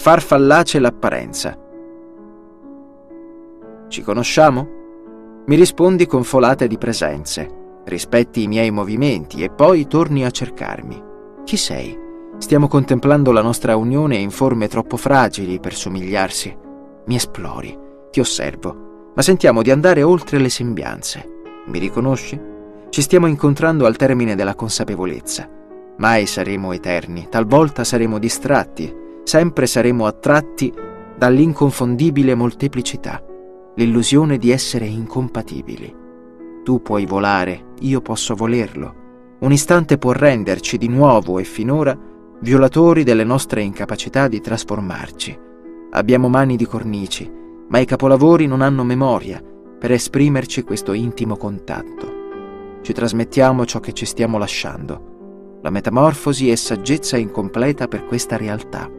far fallace l'apparenza. Ci conosciamo? Mi rispondi con folate di presenze, rispetti i miei movimenti e poi torni a cercarmi. Chi sei? Stiamo contemplando la nostra unione in forme troppo fragili per somigliarsi. Mi esplori, ti osservo, ma sentiamo di andare oltre le sembianze. Mi riconosci? Ci stiamo incontrando al termine della consapevolezza. Mai saremo eterni, talvolta saremo distratti, sempre saremo attratti dall'inconfondibile molteplicità, l'illusione di essere incompatibili. Tu puoi volare, io posso volerlo. Un istante può renderci di nuovo e finora violatori delle nostre incapacità di trasformarci. Abbiamo mani di cornici, ma i capolavori non hanno memoria per esprimerci questo intimo contatto. Ci trasmettiamo ciò che ci stiamo lasciando. La metamorfosi è saggezza incompleta per questa realtà.